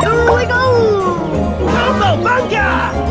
Here we go! Combo bunga!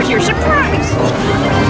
Here's your surprise.